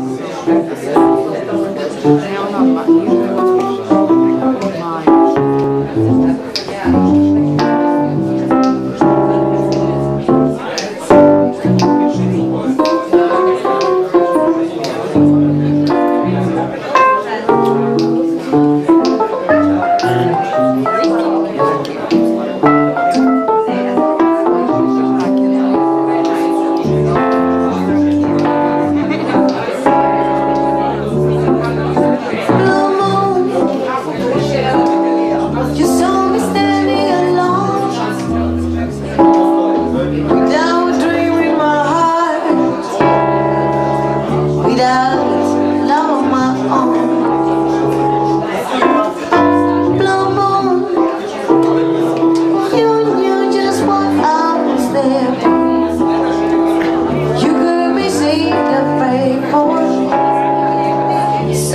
você. É uma.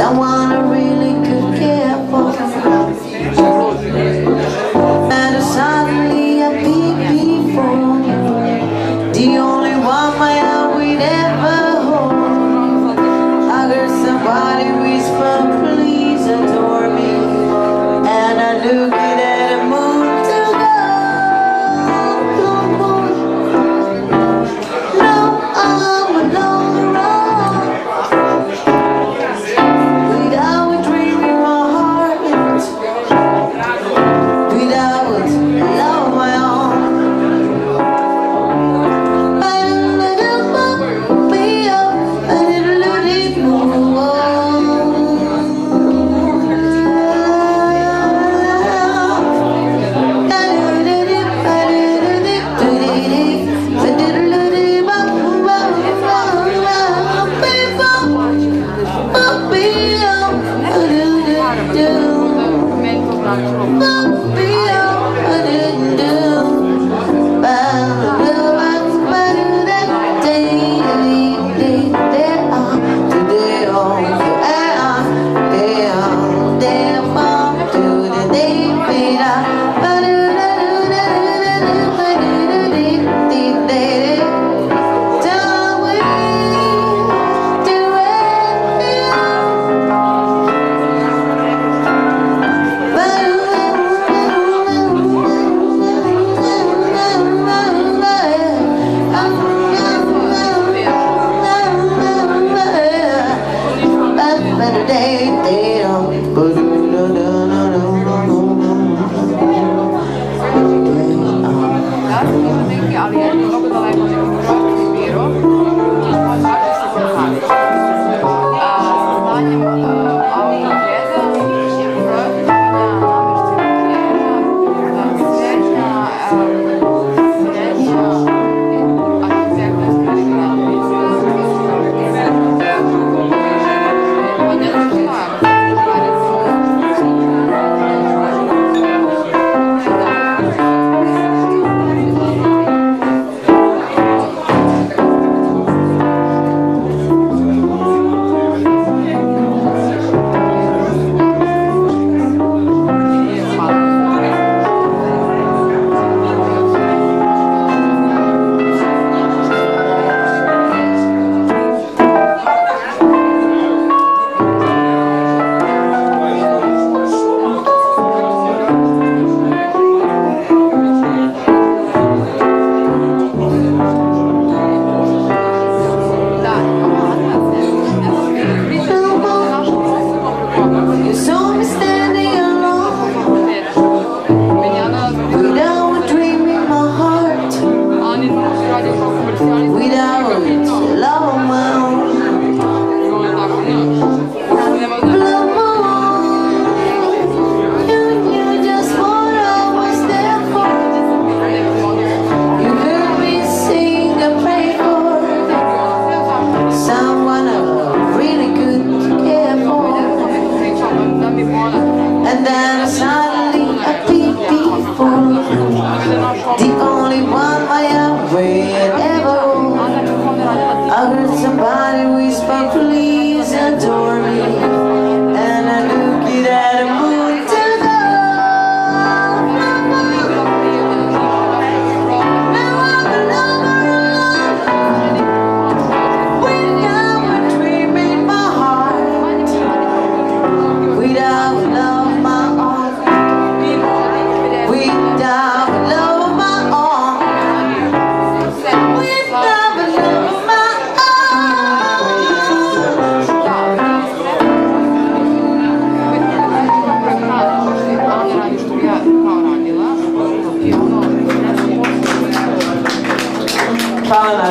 Someone I really could care for. And suddenly I be before you. The only one my heart would ever hold. I heard somebody whisper please adore me. And I look control. alle.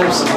Najljepša.